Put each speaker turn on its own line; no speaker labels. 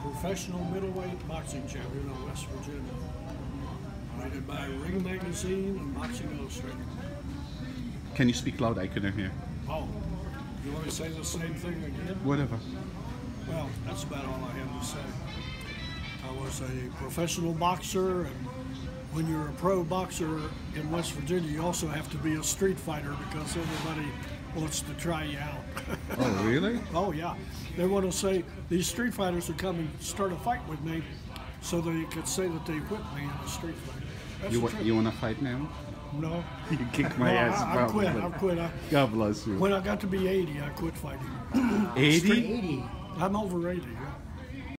Professional middleweight boxing champion of West Virginia. Rated by Ring Magazine and Boxing Illustrated.
Can you speak loud? I couldn't hear.
Oh, you want to say the same thing again?
Whatever.
Well, that's about all I have to say. I was a professional boxer, and when you're a pro boxer in West Virginia, you also have to be a street fighter because everybody wants to try you out.
Oh, really?
oh, yeah. They want to say, these street fighters are coming to start a fight with me so they could say that they whipped me in a street fight. That's
You wa- you want to fight now?
No.
You kick my
No,
ass.
I, I quit.
probably.
I quit. I,
God bless you.
when I got to be 80, I quit fighting.
80?
Street- I'm over 80, yeah.